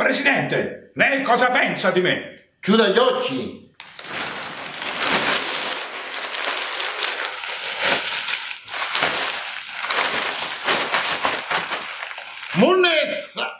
Presidente, lei cosa pensa di me? Chiuda gli occhi. Monnezza!